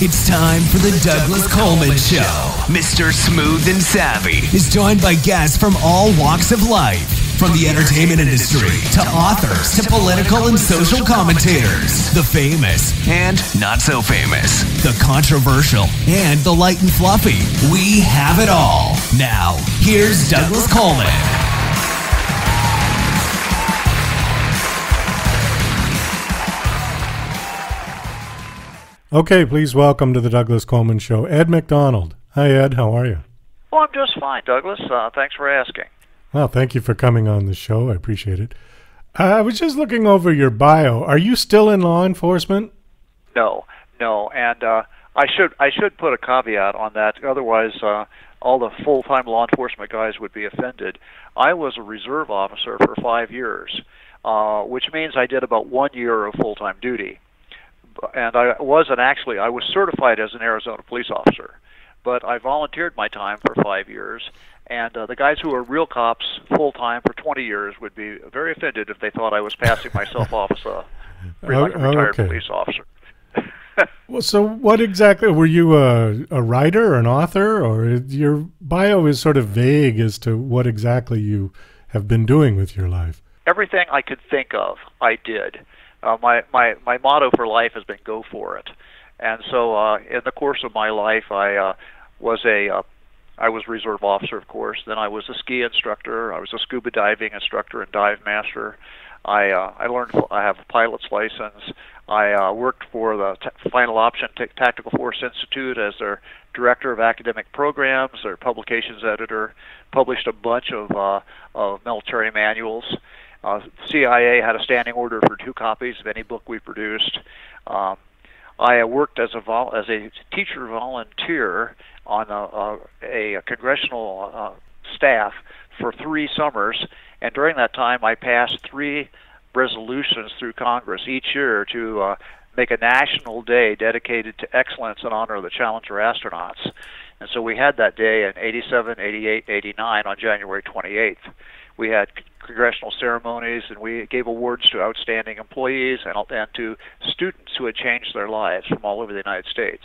It's time for the Douglas Coleman Show. Mr. Smooth and Savvy is joined by guests from all walks of life. From the entertainment industry to authors to political and social commentators, the famous and not so famous, the controversial and the light and fluffy. We have it all. Now, here's Douglas Coleman. Okay, please welcome to the Douglas Coleman Show, Ed McDonald. Hi, Ed. How are you? Well, I'm just fine, Douglas. Uh, thanks for asking. Well, thank you for coming on the show. I appreciate it. Uh, I was just looking over your bio. Are you still in law enforcement? No, no, and uh, I should I should put a caveat on that. Otherwise, uh, all the full-time law enforcement guys would be offended. I was a reserve officer for five years, uh, which means I did about one year of full-time duty and I wasn't actually I was certified as an Arizona police officer, but I volunteered my time for five years. And uh, the guys who are real cops full time for 20 years would be very offended if they thought I was passing myself off as a, like a retired okay. police officer. well, so what exactly were you a, a writer or an author, or your bio is sort of vague as to what exactly you have been doing with your life? Everything I could think of, I did uh, my my my motto for life has been go for it. And so uh, in the course of my life, I uh, was a uh, I was reserve officer, of course. Then I was a ski instructor. I was a scuba diving instructor and dive master. I uh, I learned I have a pilot's license. I uh, worked for the t- Final Option T- Tactical Force Institute as their director of academic programs, their publications editor. Published a bunch of uh, of military manuals. Uh, CIA had a standing order for two copies of any book we produced. Um, I worked as a vol- as a teacher volunteer on a, a, a congressional uh, staff for three summers, and during that time, I passed three resolutions through Congress each year to uh, make a national day dedicated to excellence in honor of the Challenger astronauts. And so we had that day in 87, 88, 89 on January 28th. We had congressional ceremonies, and we gave awards to outstanding employees and, and to students who had changed their lives from all over the United States.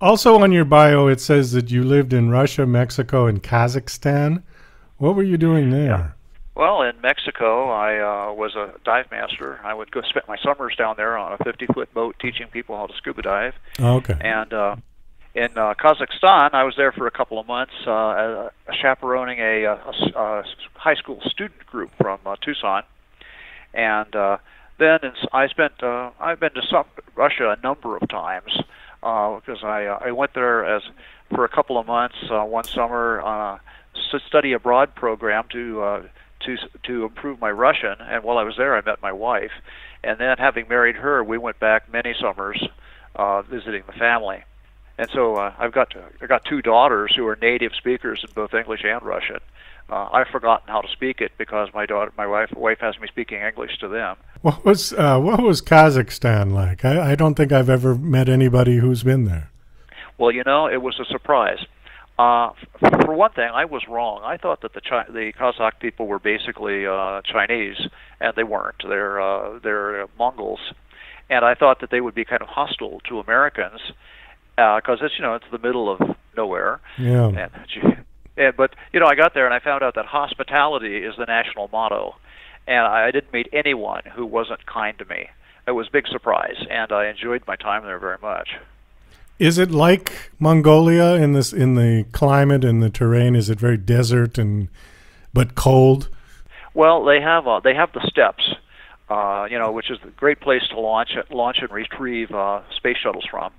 Also, on your bio, it says that you lived in Russia, Mexico, and Kazakhstan. What were you doing there? Yeah. Well, in Mexico, I uh, was a dive master. I would go spend my summers down there on a 50-foot boat teaching people how to scuba dive. Okay. And uh, in uh, Kazakhstan, I was there for a couple of months, uh, uh, chaperoning a, a, a high school student group from uh, Tucson, and uh, then in, I spent uh, I've been to some, Russia a number of times uh, because uh, I uh, I went there as for a couple of months uh, one summer on a study abroad program to uh, to to improve my Russian, and while I was there, I met my wife, and then having married her, we went back many summers uh, visiting the family and so uh, I've got I've got two daughters who are native speakers in both English and Russian. Uh, I've forgotten how to speak it because my daughter, my wife, wife has me speaking English to them. What was uh, what was Kazakhstan like? I, I don't think I've ever met anybody who's been there. Well, you know, it was a surprise. Uh, for one thing, I was wrong. I thought that the Chi- the Kazakh people were basically uh, Chinese, and they weren't. They're uh, they're Mongols, and I thought that they would be kind of hostile to Americans because uh, it's you know it's the middle of nowhere. Yeah. And, and but you know I got there and I found out that hospitality is the national motto, and I didn't meet anyone who wasn't kind to me. It was a big surprise, and I enjoyed my time there very much. Is it like Mongolia in this in the climate and the terrain? Is it very desert and but cold? Well, they have uh, they have the steppes, uh, you know, which is a great place to launch launch and retrieve uh, space shuttles from.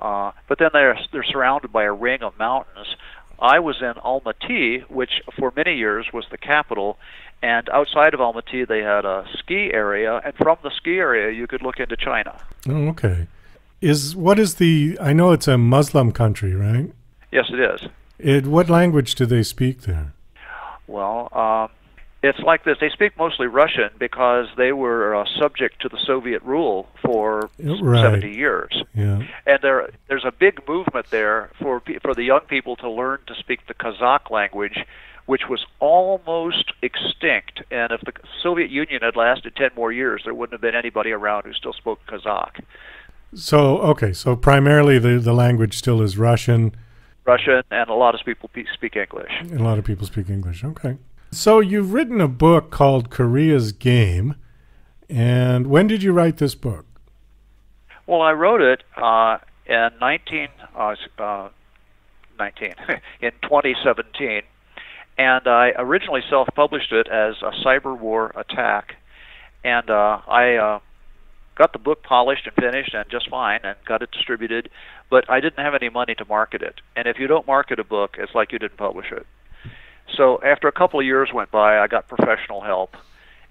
Uh, but then they're they're surrounded by a ring of mountains. I was in Almaty, which for many years was the capital, and outside of Almaty they had a ski area, and from the ski area you could look into China. Oh, okay. Is what is the? I know it's a Muslim country, right? Yes, it is. It, what language do they speak there? Well, um, it's like this. They speak mostly Russian because they were uh, subject to the Soviet rule for right. 70 years. Yeah. And there, there's a big movement there for for the young people to learn to speak the Kazakh language, which was almost extinct. And if the Soviet Union had lasted 10 more years, there wouldn't have been anybody around who still spoke Kazakh. So okay, so primarily the the language still is Russian. Russian, and a lot of people speak English. A lot of people speak English. Okay. So you've written a book called Korea's Game, and when did you write this book? Well, I wrote it uh, in 19, uh, uh, 19 in 2017, and I originally self-published it as a cyber war attack, and uh, I uh, got the book polished and finished and just fine and got it distributed, but I didn't have any money to market it. And if you don't market a book, it's like you didn't publish it. So after a couple of years went by, I got professional help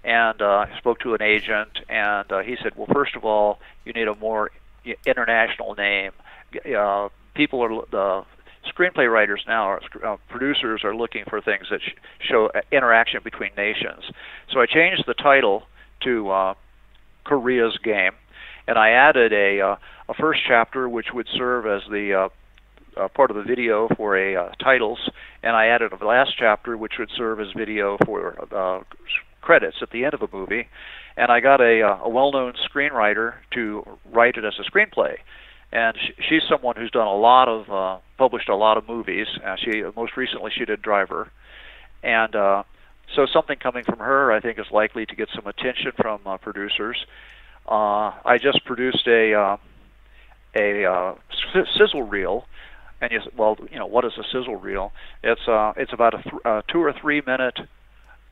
and uh, spoke to an agent, and uh, he said, "Well, first of all, you need a more international name. Uh, people are the screenplay writers now, uh, producers are looking for things that sh- show interaction between nations. So I changed the title to uh, Korea's game, and I added a uh, a first chapter which would serve as the uh, uh, part of the video for a uh, titles, and I added a last chapter which would serve as video for uh, credits at the end of a movie, and I got a, uh, a well-known screenwriter to write it as a screenplay, and sh- she's someone who's done a lot of uh, published a lot of movies. Uh, she most recently she did Driver, and uh, so something coming from her, I think, is likely to get some attention from uh, producers. Uh, I just produced a uh, a uh, sizzle reel, and you well, you know, what is a sizzle reel? It's uh, it's about a th- uh, two or three minute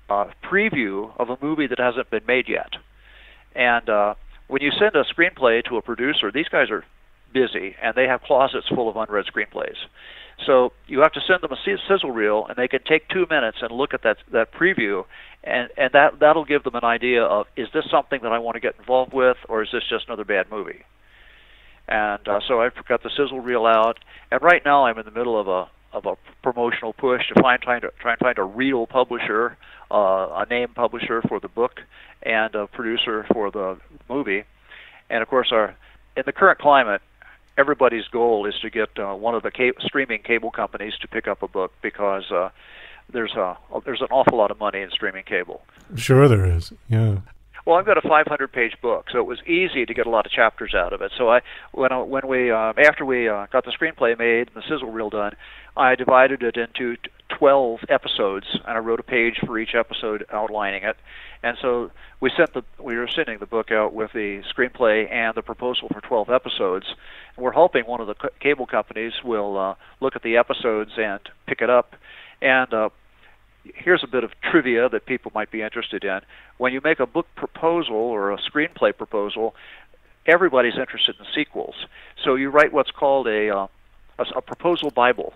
uh, preview of a movie that hasn't been made yet. And uh, when you send a screenplay to a producer, these guys are busy and they have closets full of unread screenplays. So you have to send them a sizzle reel, and they can take two minutes and look at that that preview, and and that that'll give them an idea of is this something that I want to get involved with, or is this just another bad movie? And uh, so I've got the sizzle reel out, and right now I'm in the middle of a of a promotional push to find trying to try and find a real publisher, uh, a name publisher for the book, and a producer for the movie. And of course, our in the current climate, everybody's goal is to get uh, one of the ca- streaming cable companies to pick up a book because uh, there's a there's an awful lot of money in streaming cable. Sure, there is. Yeah. Well, I've got a 500-page book, so it was easy to get a lot of chapters out of it. So I, when I, when we uh, after we uh, got the screenplay made and the sizzle reel done, I divided it into 12 episodes, and I wrote a page for each episode outlining it. And so we sent the we were sending the book out with the screenplay and the proposal for 12 episodes. And we're hoping one of the c- cable companies will uh, look at the episodes and pick it up. And uh, here's a bit of trivia that people might be interested in. When you make a book proposal or a screenplay proposal, everybody's interested in sequels. So you write what's called a uh, a, a proposal bible,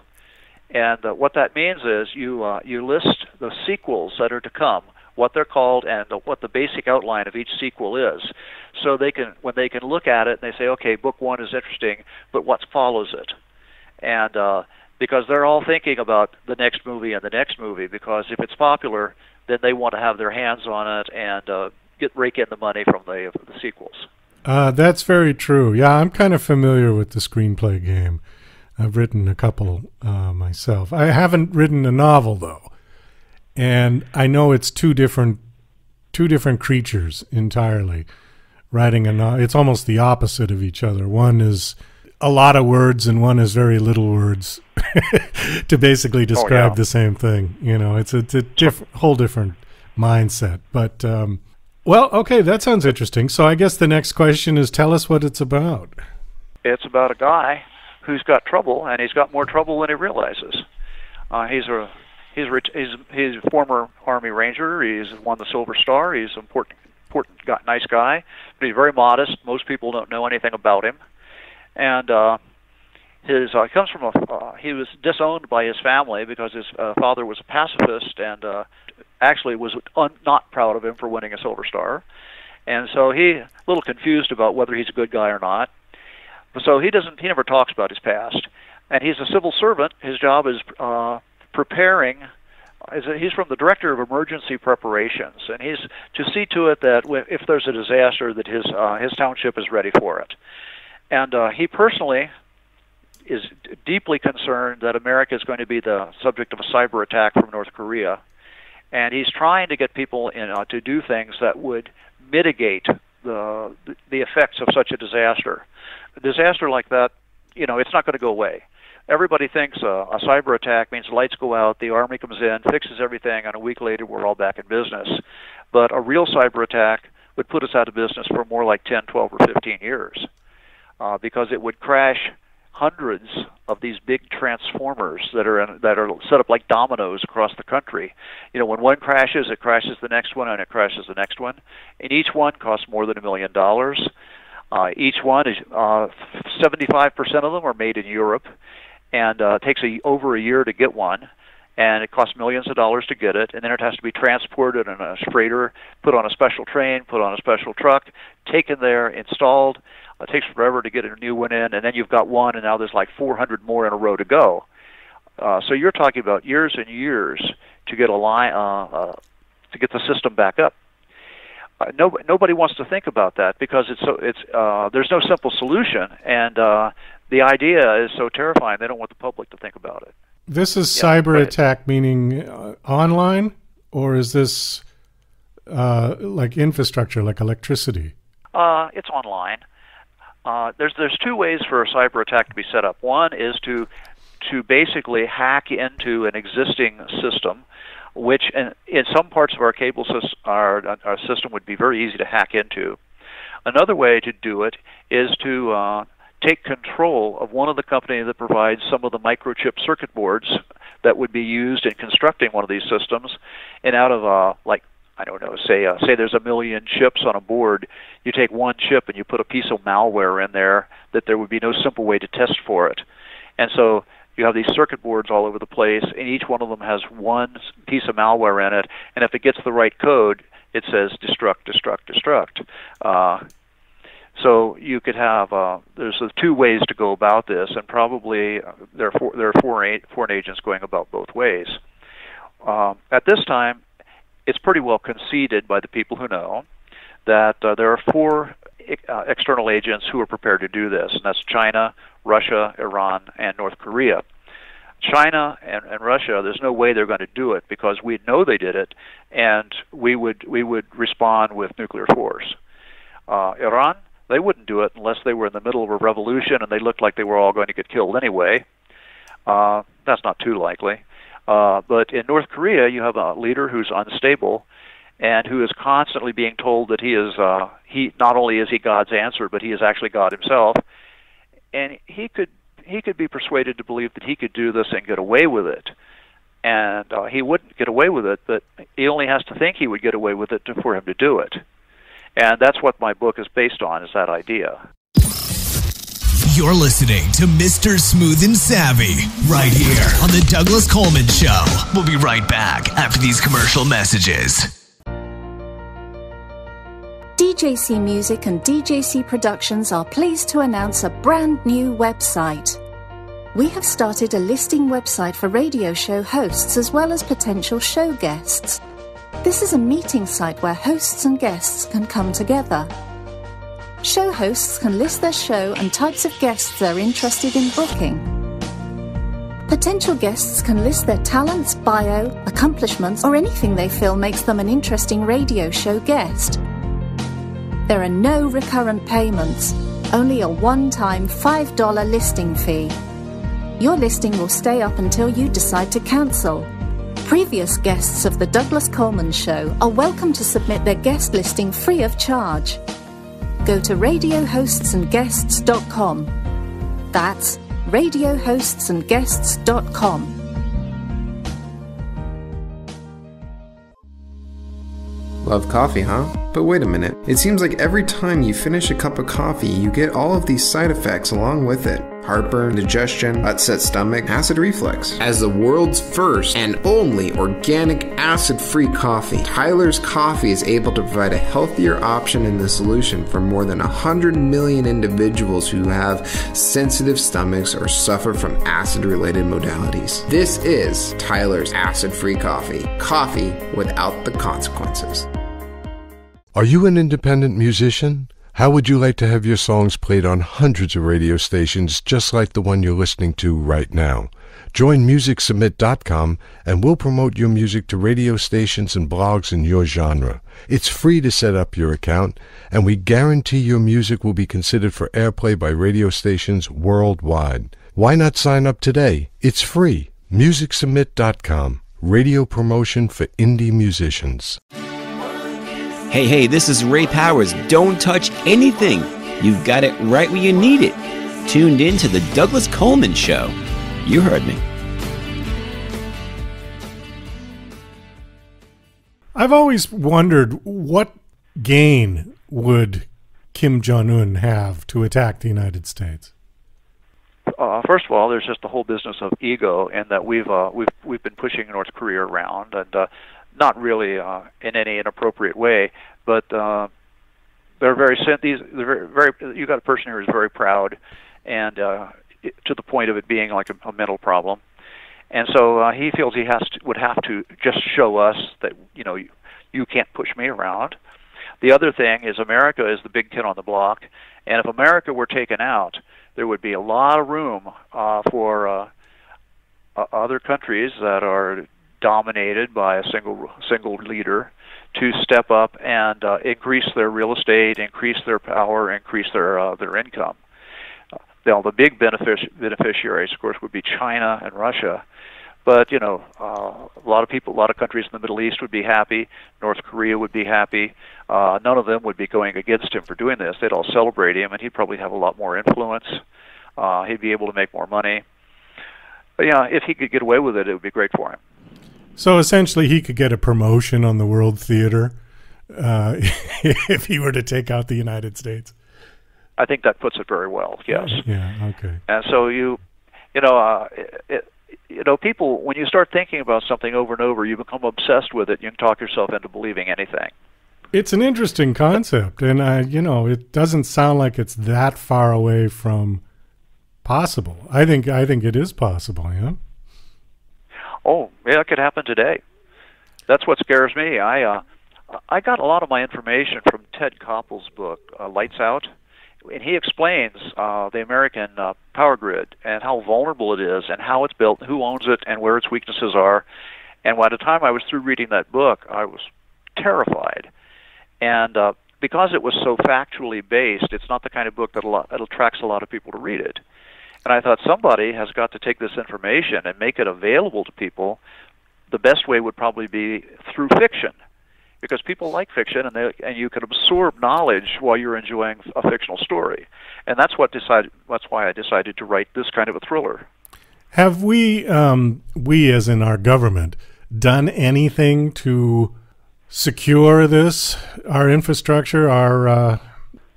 and uh, what that means is you uh, you list the sequels that are to come, what they're called, and the, what the basic outline of each sequel is. So they can when they can look at it and they say, okay, book one is interesting, but what follows it? And uh, because they're all thinking about the next movie and the next movie. Because if it's popular, then they want to have their hands on it and uh, get rake in the money from the the sequels. Uh, that's very true. Yeah, I'm kind of familiar with the screenplay game. I've written a couple uh, myself. I haven't written a novel though, and I know it's two different two different creatures entirely. Writing a novel, it's almost the opposite of each other. One is a lot of words and one is very little words to basically describe oh, yeah. the same thing. You know, it's a, it's a diff- whole different mindset. But um, well, okay, that sounds interesting. So I guess the next question is, tell us what it's about. It's about a guy who's got trouble, and he's got more trouble than he realizes. Uh, he's a he's a, he's he's a former Army Ranger. He's won the Silver Star. He's an important important guy, nice guy, but he's very modest. Most people don't know anything about him and uh, his uh, comes from a uh, he was disowned by his family because his uh, father was a pacifist and uh, actually was un- not proud of him for winning a Silver Star, and so he a little confused about whether he's a good guy or not. So he doesn't he never talks about his past, and he's a civil servant. His job is uh, preparing. He's from the director of emergency preparations, and he's to see to it that if there's a disaster, that his uh, his township is ready for it. And uh, he personally is deeply concerned that America is going to be the subject of a cyber attack from North Korea, and he's trying to get people in, uh, to do things that would mitigate the the effects of such a disaster. A disaster like that, you know, it's not going to go away. Everybody thinks uh, a cyber attack means lights go out, the army comes in, fixes everything, and a week later we're all back in business. But a real cyber attack would put us out of business for more like 10, 12, or 15 years uh, because it would crash hundreds of these big transformers that are in, that are set up like dominoes across the country. You know, when one crashes, it crashes the next one, and it crashes the next one, and each one costs more than a million dollars. Uh, each one is uh, 75% of them are made in Europe, and uh, it takes a, over a year to get one and it costs millions of dollars to get it, and then it has to be transported in a freighter, put on a special train, put on a special truck, taken there, installed. It takes forever to get a new one in, and then you've got one, and now there's like 400 more in a row to go. Uh, so you're talking about years and years to get a line uh, uh, to get the system back up. Uh, no, nobody wants to think about that because it's so it's uh, there's no simple solution, and uh, the idea is so terrifying. They don't want the public to think about it. This is yeah, cyber attack, meaning uh, online, or is this uh, like infrastructure, like electricity? Uh, it's online. Uh, there's there's two ways for a cyber attack to be set up. One is to to basically hack into an existing system, which in, in some parts of our cable system, our, our system would be very easy to hack into. Another way to do it is to uh, take control of one of the companies that provides some of the microchip circuit boards that would be used in constructing one of these systems, and out of uh, like I don't know, say uh, say there's a million chips on a board, you take one chip and you put a piece of malware in there that there would be no simple way to test for it, and so you have these circuit boards all over the place, and each one of them has one piece of malware in it, and if it gets the right code, it says destruct, destruct, destruct. Uh, so you could have uh, there's uh, two ways to go about this, and probably uh, there are four, there are foreign, foreign agents going about both ways. Um, at this time, it's pretty well conceded by the people who know that uh, there are four uh, external agents who are prepared to do this, and that's China, Russia, Iran, and North Korea. China and, and Russia, there's no way they're going to do it because we know they did it, and we would we would respond with nuclear force. Uh, Iran, they wouldn't do it unless they were in the middle of a revolution and they looked like they were all going to get killed anyway. Uh, that's not too likely. Uh, but in North Korea, you have a leader who's unstable and who is constantly being told that he is uh, he not only is he God's answer, but he is actually God himself. And he could he could be persuaded to believe that he could do this and get away with it. And uh, he wouldn't get away with it, but he only has to think he would get away with it to, for him to do it. And that's what my book is based on, is that idea. You're listening to Mr. Smooth and Savvy right here on The Douglas Coleman Show. We'll be right back after these commercial messages. DJC Music and DJC Productions are pleased to announce a brand new website. We have started a listing website for radio show hosts as well as potential show guests. This is a meeting site where hosts and guests can come together. Show hosts can list their show and types of guests they're interested in booking. Potential guests can list their talents, bio, accomplishments, or anything they feel makes them an interesting radio show guest. There are no recurrent payments, only a one time $5 listing fee. Your listing will stay up until you decide to cancel. Previous guests of The Douglas Coleman Show are welcome to submit their guest listing free of charge. Go to radiohostsandguests.com. That's radiohostsandguests.com. Love coffee, huh? But wait a minute. It seems like every time you finish a cup of coffee, you get all of these side effects along with it heartburn, digestion, upset stomach, acid reflux. As the world's first and only organic acid free coffee, Tyler's Coffee is able to provide a healthier option in the solution for more than 100 million individuals who have sensitive stomachs or suffer from acid related modalities. This is Tyler's acid free coffee. Coffee without the consequences. Are you an independent musician? How would you like to have your songs played on hundreds of radio stations just like the one you're listening to right now? Join MusicSubmit.com and we'll promote your music to radio stations and blogs in your genre. It's free to set up your account, and we guarantee your music will be considered for airplay by radio stations worldwide. Why not sign up today? It's free. MusicSubmit.com. Radio promotion for indie musicians. Hey, hey, this is Ray Powers. Don't touch anything. You've got it right where you need it. Tuned in to The Douglas Coleman Show. You heard me. I've always wondered what gain would Kim Jong Un have to attack the United States? Uh, first of all, there's just the whole business of ego, and that we've uh, we've we've been pushing North Korea around, and uh, not really uh, in any inappropriate way, but uh, they're very these they're very, very you got a person here who's very proud and uh, to the point of it being like a, a mental problem. And so uh, he feels he has to, would have to just show us that you know you, you can't push me around. The other thing is America is the big kid on the block, and if America were taken out, there would be a lot of room uh, for uh, uh, other countries that are dominated by a single single leader to step up and uh, increase their real estate, increase their power, increase their uh, their income. Now, the big benefic- beneficiaries, of course, would be China and Russia. But you know, uh, a lot of people, a lot of countries in the Middle East would be happy. North Korea would be happy. Uh, none of them would be going against him for doing this. They'd all celebrate him, and he'd probably have a lot more influence. Uh, he'd be able to make more money. But yeah, if he could get away with it, it would be great for him. So essentially, he could get a promotion on the World Theater uh, if he were to take out the United States. I think that puts it very well. Yes. Yeah. Okay. And so you, you know, uh, it, you know, people when you start thinking about something over and over, you become obsessed with it. You can talk yourself into believing anything. It's an interesting concept, and I, you know, it doesn't sound like it's that far away from possible. I think I think it is possible. Yeah. Oh, yeah, it could happen today. That's what scares me. I uh, I got a lot of my information from Ted Koppel's book, uh, Lights Out, and he explains uh, the American uh, power grid and how vulnerable it is, and how it's built, who owns it, and where its weaknesses are. And by the time I was through reading that book, I was terrified. And uh, because it was so factually based, it's not the kind of book that a lot, that attracts a lot of people to read it. And I thought somebody has got to take this information and make it available to people. The best way would probably be through fiction, because people like fiction, and they, and you can absorb knowledge while you're enjoying a fictional story. And that's what decided. That's why I decided to write this kind of a thriller. Have we, um, we as in our government, done anything to secure this, our infrastructure, our, uh,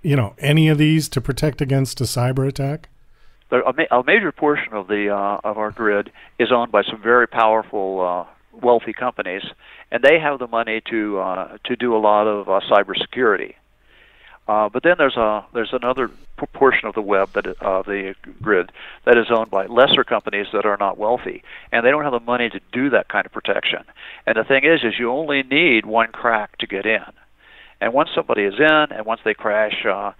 you know, any of these to protect against a cyber attack? A, ma- a major portion of the uh, of our grid is owned by some very powerful, uh, wealthy companies, and they have the money to uh, to do a lot of uh, cybersecurity. Uh, but then there's a there's another portion of the web that of uh, the grid that is owned by lesser companies that are not wealthy, and they don't have the money to do that kind of protection. And the thing is, is you only need one crack to get in. And once somebody is in, and once they crash, uh,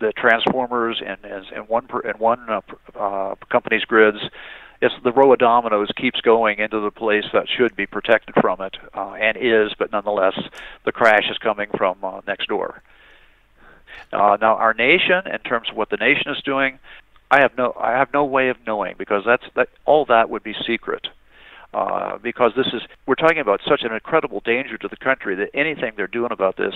the transformers and and one and one uh, uh, company's grids. It's the row of dominoes keeps going into the place that should be protected from it, uh, and is, but nonetheless, the crash is coming from uh, next door. Uh, now, our nation, in terms of what the nation is doing, I have no I have no way of knowing because that's that all that would be secret. Uh, because this is we're talking about such an incredible danger to the country that anything they're doing about this,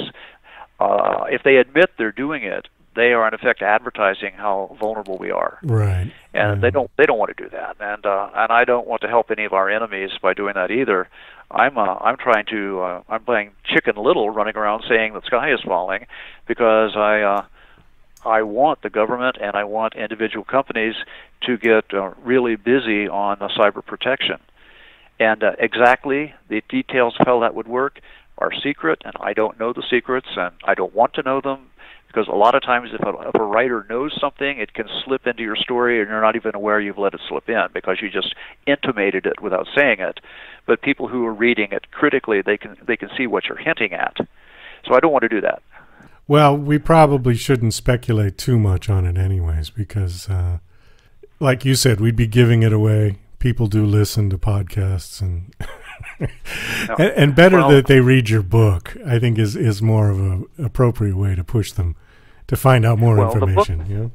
uh, if they admit they're doing it, they are in effect advertising how vulnerable we are. Right. And they don't they don't want to do that. And uh, and I don't want to help any of our enemies by doing that either. I'm uh, I'm trying to uh, I'm playing Chicken Little, running around saying the sky is falling, because I. Uh, I want the government and I want individual companies to get uh, really busy on the cyber protection. And uh, exactly the details of how that would work are secret, and I don't know the secrets, and I don't want to know them because a lot of times if a, if a writer knows something, it can slip into your story, and you're not even aware you've let it slip in because you just intimated it without saying it. But people who are reading it critically, they can they can see what you're hinting at. So I don't want to do that. Well, we probably shouldn't speculate too much on it, anyways, because, uh, like you said, we'd be giving it away. People do listen to podcasts, and no. and, and, better well, that they read your book. I think is is more of a appropriate way to push them to find out more well, information. The book, you know?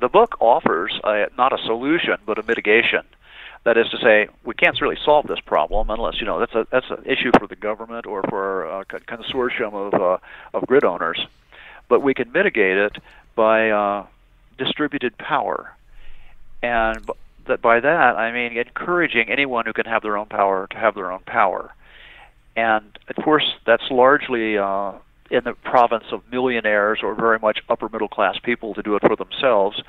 the book offers a, not a solution, but a mitigation. That is to say, we can't really solve this problem unless you know that's a that's an issue for the government or for a consortium of uh, of grid owners. But we can mitigate it by uh, distributed power, and that by that I mean encouraging anyone who can have their own power to have their own power. And of course, that's largely uh, in the province of millionaires or very much upper middle class people to do it for themselves.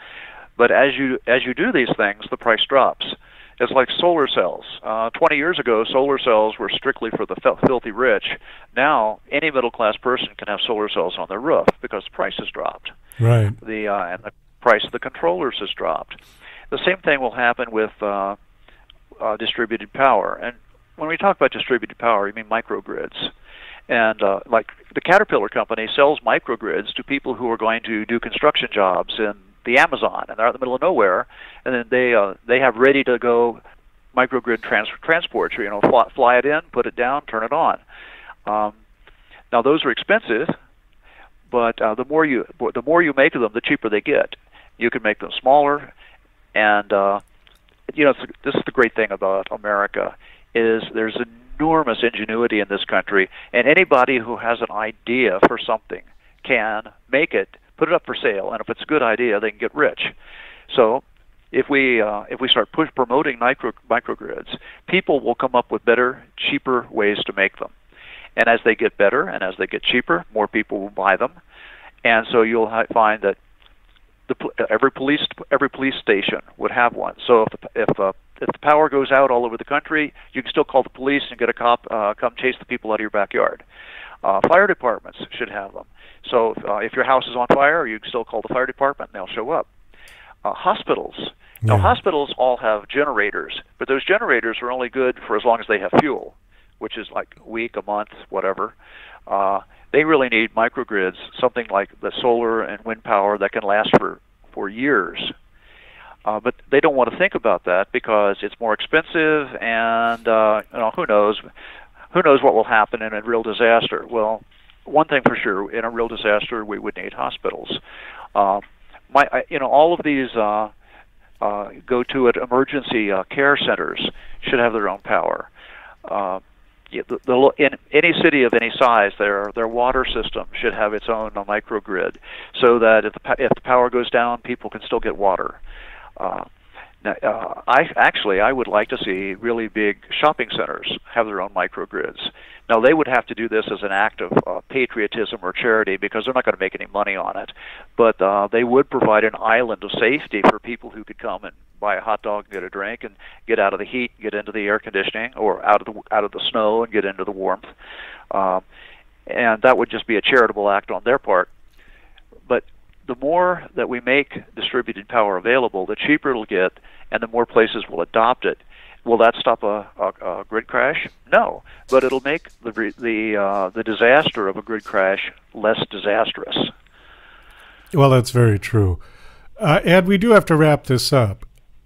But as you as you do these things, the price drops. It's like solar cells. Uh, 20 years ago, solar cells were strictly for the filthy rich. Now, any middle class person can have solar cells on their roof because the price has dropped. Right. The uh, and the price of the controllers has dropped. The same thing will happen with uh, uh, distributed power. And when we talk about distributed power, you mean microgrids. And uh, like the Caterpillar company sells microgrids to people who are going to do construction jobs in the Amazon, and they're out in the middle of nowhere, and then they uh, they have ready to go microgrid trans- transport. You know, fly, fly it in, put it down, turn it on. Um, now those are expensive, but uh, the more you the more you make of them, the cheaper they get. You can make them smaller, and uh, you know this is the great thing about America is there's enormous ingenuity in this country, and anybody who has an idea for something can make it put it up for sale, and if it's a good idea, they can get rich. So if we uh, if we start push promoting micro microgrids, people will come up with better, cheaper ways to make them. And as they get better and as they get cheaper, more people will buy them. And so you'll find that the, every police every police station would have one. So if the, if uh, if the power goes out all over the country, you can still call the police and get a cop uh, come chase the people out of your backyard. Uh, fire departments should have them. So uh, if your house is on fire, you can still call the fire department and they'll show up. Uh, hospitals. Yeah. Now, hospitals all have generators, but those generators are only good for as long as they have fuel, which is like a week, a month, whatever. Uh, they really need microgrids, something like the solar and wind power that can last for, for years. Uh, but they don't want to think about that because it's more expensive, and uh, you know who knows, who knows what will happen in a real disaster. Well, one thing for sure, in a real disaster, we would need hospitals. Uh, my, you know, all of these uh, uh, go to it emergency uh, care centers should have their own power. Uh, the, the, in any city of any size, their their water system should have its own microgrid, so that if the if the power goes down, people can still get water. Uh, uh, I actually I would like to see really big shopping centers have their own microgrids. Now they would have to do this as an act of uh, patriotism or charity because they're not going to make any money on it, but uh, they would provide an island of safety for people who could come and buy a hot dog and get a drink and get out of the heat, get into the air conditioning, or out of the out of the snow and get into the warmth. Um, and that would just be a charitable act on their part. But the more that we make distributed power available, the cheaper it'll get, and the more places will adopt it. Will that stop a, a, a grid crash? No, but it'll make the the uh, the disaster of a grid crash less disastrous. Well, that's very true. Uh, Ed, we do have to wrap this up.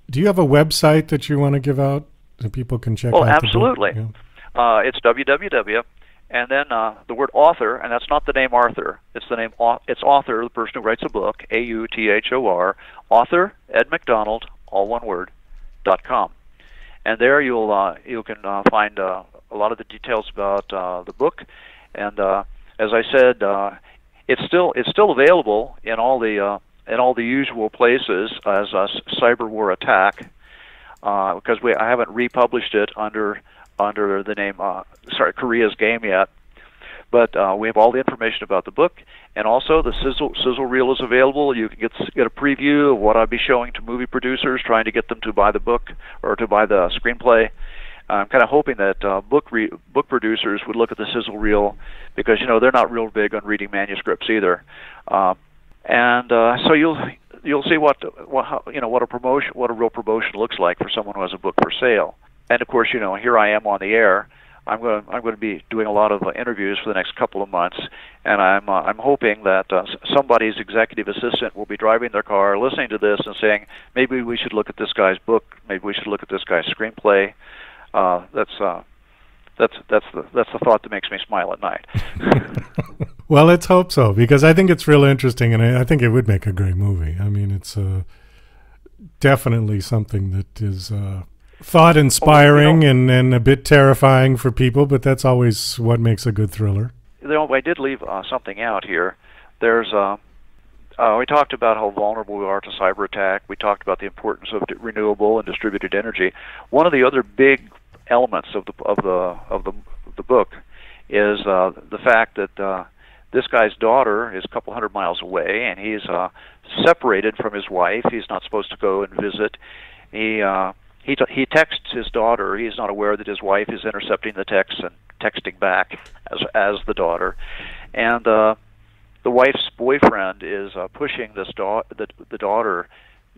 Do you have a website that you want to give out that people can check oh, out? Absolutely. Yeah. Uh, it's www and then uh, the word author, and that's not the name Arthur. It's the name. It's author, the person who writes a book. A U T H O R. Author Ed McDonald, all one word. dot com, and there you'll uh, you can uh, find uh, a lot of the details about uh, the book, and uh, as I said, it's still it's still available in all the in all the usual places as a cyber war attack, because we I haven't republished it under under the name, uh, sorry, Korea's Game yet. But uh, we have all the information about the book, and also the sizzle sizzle reel is available. You can get get a preview of what I'll be showing to movie producers, trying to get them to buy the book or to buy the screenplay. I'm kind of hoping that uh, book re- book producers would look at the sizzle reel because you know they're not real big on reading manuscripts either, uh, and uh, so you'll you'll see what, what how, you know what a promotion what a real promotion looks like for someone who has a book for sale and of course, you know, here I am on the air. I'm going to I'm going to be doing a lot of uh, interviews for the next couple of months, and I'm uh, I'm hoping that uh, somebody's executive assistant will be driving their car, listening to this, and saying maybe we should look at this guy's book, maybe we should look at this guy's screenplay. Uh, that's uh, that's that's the that's the thought that makes me smile at night. well, let's hope so because I think it's real interesting, and I, I think it would make a great movie. I mean, it's uh, definitely something that is uh, thought inspiring and, and a bit terrifying for people, but that's always what makes a good thriller. You know, I did leave uh, something out here. There's uh, uh, we talked about how vulnerable we are to cyber attack. We talked about the importance of renewable and distributed energy. One of the other big elements of the of the of the the book is uh, the fact that uh, this guy's daughter is a couple hundred miles away, and he's uh, separated from his wife. He's not supposed to go and visit. He uh, he t- he texts his daughter. He's not aware that his wife is intercepting the texts and texting back as as the daughter, and uh, the wife's boyfriend is uh, pushing this da- the the daughter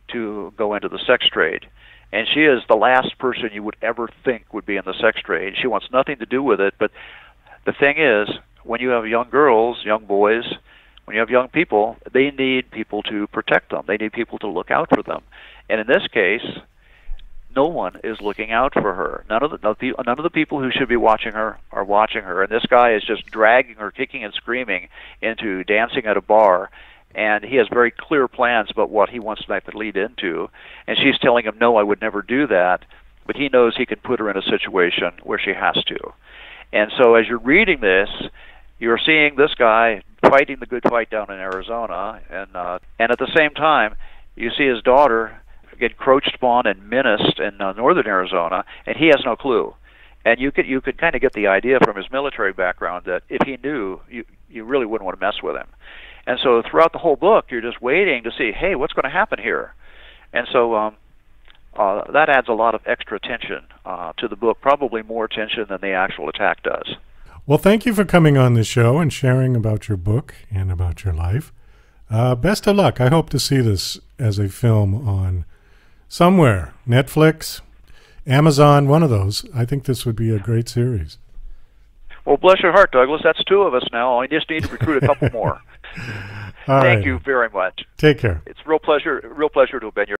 to go into the sex trade. And she is the last person you would ever think would be in the sex trade. She wants nothing to do with it. But the thing is, when you have young girls, young boys, when you have young people, they need people to protect them. They need people to look out for them. And in this case, no one is looking out for her. None of the none of the people who should be watching her are watching her, and this guy is just dragging her, kicking and screaming, into dancing at a bar. And he has very clear plans about what he wants that to lead into. And she's telling him, "No, I would never do that." But he knows he can put her in a situation where she has to. And so, as you're reading this, you're seeing this guy fighting the good fight down in Arizona, and uh, and at the same time, you see his daughter encroached upon and menaced in uh, northern Arizona, and he has no clue. And you could you could kind of get the idea from his military background that if he knew, you you really wouldn't want to mess with him. And so throughout the whole book, you're just waiting to see, hey, what's going to happen here? And so um, uh, that adds a lot of extra tension uh, to the book, probably more tension than the actual attack does. Well, thank you for coming on the show and sharing about your book and about your life. Uh, best of luck. I hope to see this as a film on somewhere Netflix, Amazon, one of those. I think this would be a great series. Well, bless your heart, Douglas. That's two of us now. I just need to recruit a couple more. Thank right. you very much. Take care. It's real pleasure, real pleasure to have been your